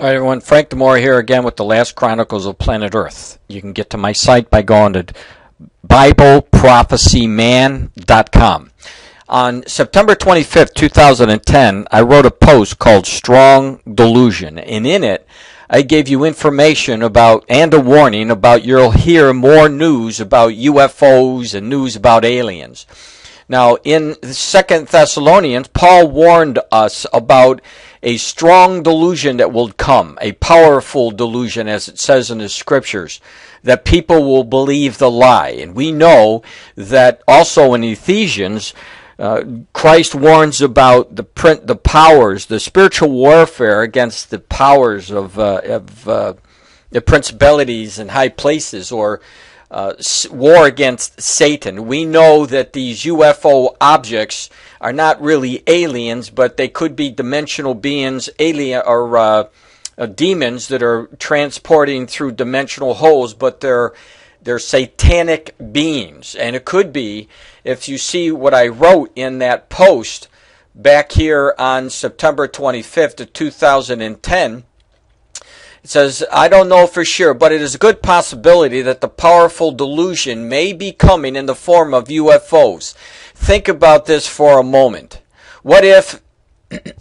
All right, everyone. Frank Demore here again with the last Chronicles of Planet Earth. You can get to my site by going to BibleProphecyMan.com. On September 25th, 2010, I wrote a post called Strong Delusion, and in it, I gave you information about and a warning about you'll hear more news about UFOs and news about aliens. Now, in Second Thessalonians, Paul warned us about a strong delusion that will come, a powerful delusion, as it says in the scriptures, that people will believe the lie. And we know that also in Ephesians, uh, Christ warns about the print, the powers, the spiritual warfare against the powers of, uh, of uh, the principalities and high places, or uh, war against Satan. We know that these UFO objects are not really aliens, but they could be dimensional beings, alien or uh, uh, demons that are transporting through dimensional holes, but they're they're satanic beings, and it could be if you see what I wrote in that post back here on September 25th of 2010 it says, I don't know for sure, but it is a good possibility that the powerful delusion may be coming in the form of UFOs. Think about this for a moment. What if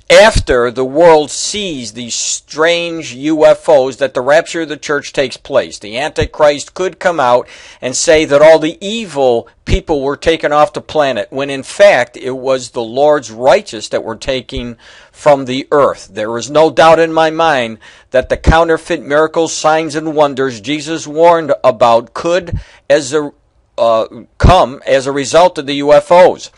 after the world sees these strange UFOs that the rapture of the church takes place, the Antichrist could come out and say that all the evil people were taken off the planet, when in fact it was the Lord's righteous that were taken from the earth. There is no doubt in my mind that the counterfeit miracles, signs, and wonders Jesus warned about could as a, uh, come as a result of the UFOs.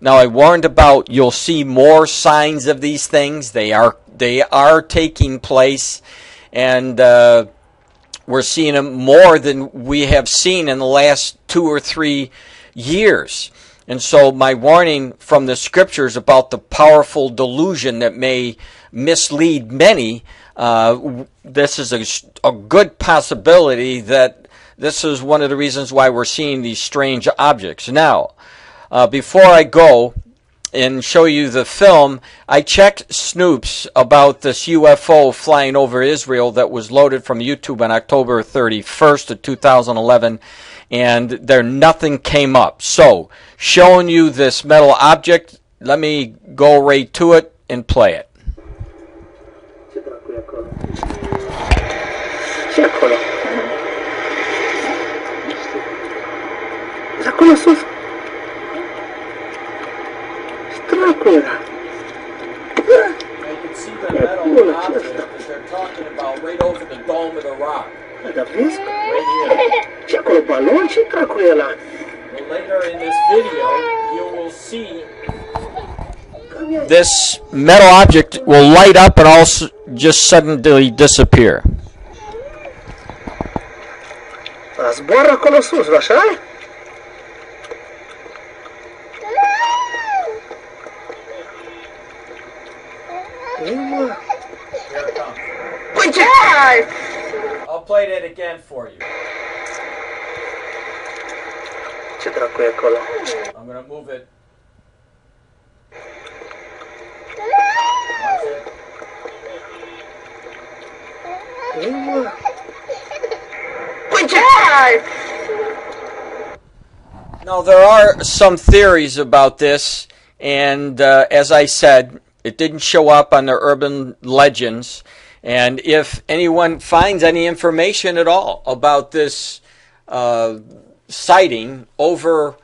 Now I warned about you'll see more signs of these things. They are they are taking place, and uh, we're seeing them more than we have seen in the last two or three years. And so my warning from the scriptures about the powerful delusion that may mislead many, uh, this is a, a good possibility that this is one of the reasons why we're seeing these strange objects. Now, uh, before I go and show you the film, I checked Snopes about this UFO flying over Israel that was loaded from YouTube on October 31st of 2011, and there nothing came up. So, showing you this metal object, let me go right to it and play it. Dracula. You can see the metal object that they're talking about right over the dome of the rock. Right here. Later in this video, you will see this metal object will light up and also just suddenly disappear. Zboară acolo sus, așa I'll play that again for you. I'm gonna move it. Now, there are some theories about this, and uh, as I said, it didn't show up on the urban legends. And if anyone finds any information at all about this uh, sighting over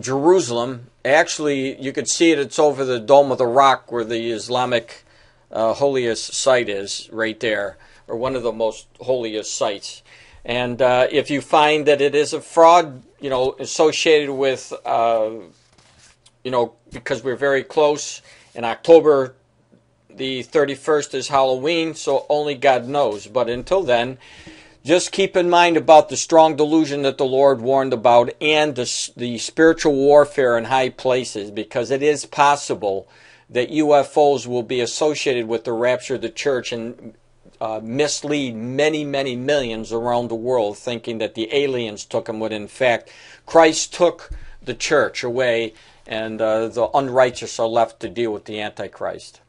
Jerusalem, actually, you could see it. It's over the Dome of the Rock where the Islamic uh, holiest site is, right there, or one of the most holiest sites. And uh, if you find that it is a fraud, you know, associated with, uh, you know, because we're very close in October, the 31st is Halloween, so only God knows. But until then, just keep in mind about the strong delusion that the Lord warned about and the, the spiritual warfare in high places, because it is possible that UFOs will be associated with the rapture of the church and uh, mislead many, many millions around the world thinking that the aliens took them when in fact Christ took the church away and uh, the unrighteous are left to deal with the Antichrist.